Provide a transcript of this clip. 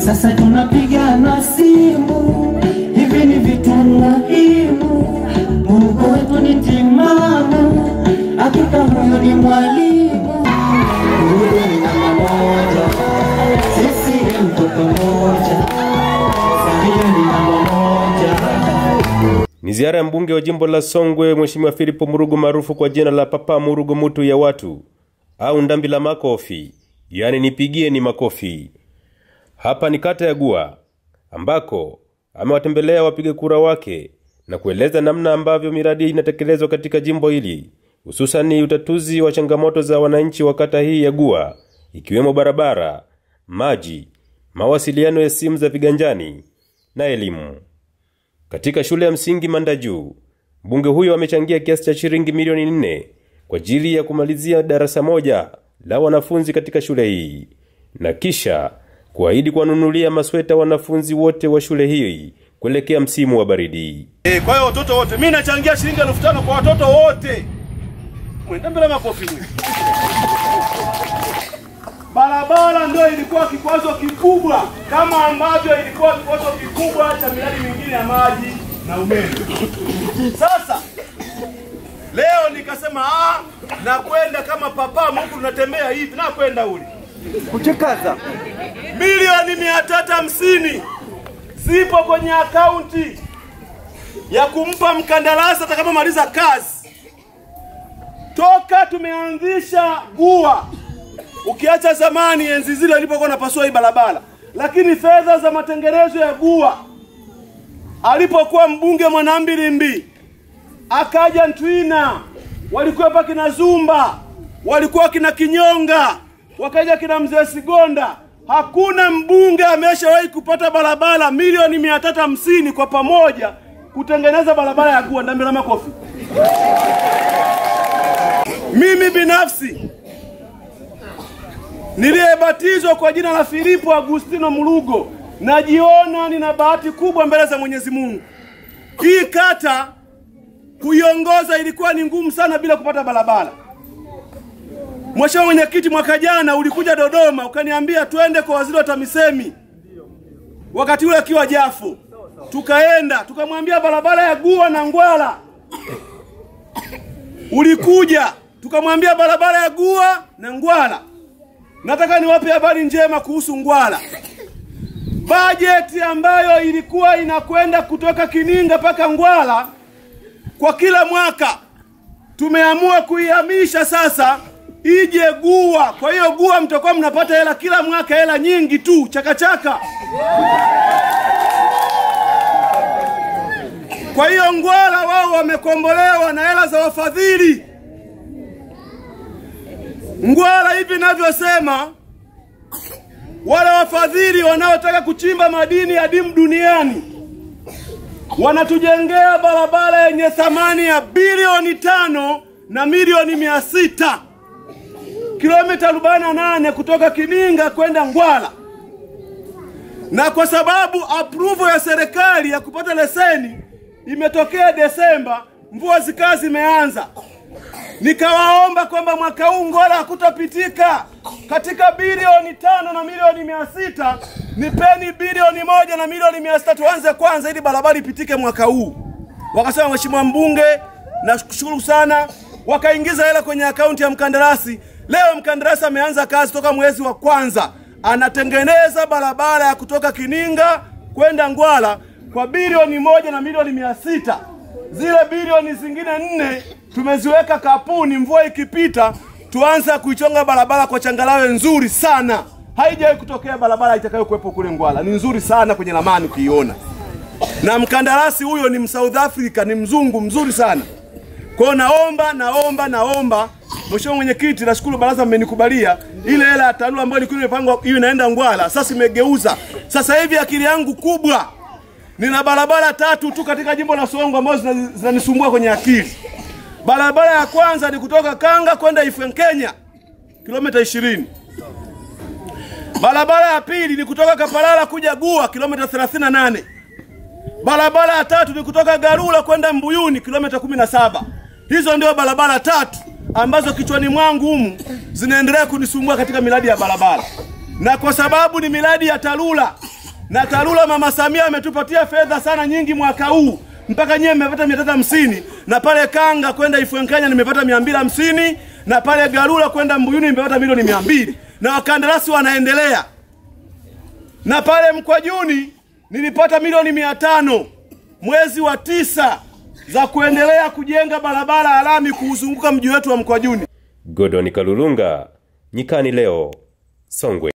sasa tunapigana simu, hivi ni vitu muhimu. Mungu wetu ni timamu, hakika huyu ni mwalimu. Huyu ni namba moja, sisi ni namba moja. Ni ziara ya mbunge wa jimbo la Songwe Mheshimiwa Filipo Murugu maarufu kwa jina la Papa Murugu Mutu ya watu au Ndambi la Makofi, yaani nipigie ni makofi. Hapa ni kata ya Gua ambako amewatembelea wapiga kura wake na kueleza namna ambavyo miradi inatekelezwa katika jimbo hili, hususani utatuzi wa changamoto za wananchi wa kata hii ya Gua, ikiwemo barabara, maji, mawasiliano ya simu za viganjani na elimu. Katika shule ya msingi Manda Juu, mbunge huyo amechangia kiasi cha shilingi milioni nne kwa ajili ya kumalizia darasa moja la wanafunzi katika shule hii na kisha kuahidi kuwanunulia masweta wanafunzi wote wa shule hii kuelekea msimu wa baridi. E, kwa hiyo watoto wote mimi nachangia shilingi elfu tano kwa watoto wote. Mwenda mbele makofi mwe. Barabara ndio ilikuwa kikwazo kikubwa kama ambavyo ilikuwa kikwazo kikubwa cha miradi mingine ya maji na umeme. Sasa leo nikasema ah, nakwenda kama papa huku tunatembea hivi, nakwenda uli kuchikaza milioni mia tatu hamsini zipo kwenye akaunti ya kumpa mkandarasi atakapomaliza kazi. Toka tumeanzisha GUA, ukiacha zamani enzi zile alipokuwa napasua hii barabara, lakini fedha za matengenezo ya GUA alipokuwa mbunge Mwanambilimbi akaja Ntwina, walikuwepo kina Zumba, walikuwa kina Kinyonga, wakaja kina mzee Sigonda. Hakuna mbunge ameshawahi kupata barabara milioni mia tatu hamsini kwa pamoja kutengeneza barabara ya GUA. Ndambila makofi. Mimi binafsi niliyebatizwa kwa jina la Filipo Agustino Mulugo, najiona nina bahati kubwa mbele za Mwenyezi Mungu. Hii kata kuiongoza ilikuwa ni ngumu sana bila kupata barabara. Mheshimiwa Mwenyekiti, mwaka jana ulikuja Dodoma ukaniambia twende kwa waziri wa TAMISEMI, wakati ule akiwa jafu tukaenda tukamwambia barabara ya GUA na Ngwala. Ulikuja tukamwambia barabara ya GUA na Ngwala. Nataka niwape habari njema kuhusu Ngwala. Bajeti ambayo ilikuwa inakwenda kutoka Kininga mpaka Ngwala kwa kila mwaka tumeamua kuihamisha sasa ije GUA. Kwa hiyo GUA mtakuwa mnapata hela kila mwaka, hela nyingi tu chakachaka. Kwa hiyo Ngwala wao wamekombolewa na hela za wafadhili. Ngwala hivi navyosema, wale wafadhili wanaotaka kuchimba madini adimu duniani wanatujengea barabara yenye thamani ya bilioni tano na milioni mia sita kilomita 48 kutoka Kininga kwenda Ngwala, na kwa sababu approval ya serikali ya kupata leseni imetokea Desemba, mvua zikawa zimeanza, nikawaomba kwamba mwaka huu Ngwala hakutapitika katika bilioni tano na milioni mia sita nipeni bilioni moja na milioni mia sita tuanze kwanza ili barabara ipitike mwaka huu. Wakasema mheshimiwa mbunge, nashukuru sana, wakaingiza hela kwenye akaunti ya mkandarasi. Leo mkandarasi ameanza kazi toka mwezi wa kwanza, anatengeneza barabara ya kutoka Kininga kwenda Ngwala kwa bilioni moja na milioni mia sita. Zile bilioni zingine nne tumeziweka kapuni, mvua ikipita tuanza kuichonga barabara kwa changarawe nzuri sana. Haijawahi kutokea barabara itakayokuwepo kule Ngwala, ni nzuri sana kwenye ramani ukiiona, na mkandarasi huyo ni Msouth Africa, ni mzungu mzuri sana. Kwa naomba naomba naomba Mheshimiwa Mwenyekiti, nashukuru baraza mmenikubalia ile hela ya TARURA ambayo ilikuwa imepangwa hiyo inaenda Ngwala, sasa imegeuza. Sasa hivi akili yangu kubwa, nina barabara tatu tu katika jimbo la Songwe ambazo zinanisumbua kwenye akili. Barabara ya kwanza ni kutoka Kanga kwenda Ifenkenya kilomita 20. Barabara ya pili ni kutoka Kapalala kuja Gua kilomita 38. Barabara ya tatu ni kutoka Garula kwenda Mbuyuni kilomita 17. Hizo ndio barabara tatu ambazo kichwani mwangu humu zinaendelea kunisumbua katika miradi ya barabara, na kwa sababu ni miradi ya TARURA na TARURA Mama Samia ametupatia fedha sana nyingi mwaka huu mpaka nyewe mmepata mia tatu hamsini na pale Kanga kwenda ifuenkanya nimepata mia mbili hamsini na pale Garula kwenda Mbuyuni nimepata milioni mia mbili. Na wakandarasi wanaendelea. Na pale Mkwajuni nilipata milioni mia tano mwezi wa tisa za kuendelea kujenga barabara ya lami kuuzunguka mji wetu wa Mkwajuni. Godoni Kalulunga, Nyikani Leo, Songwe.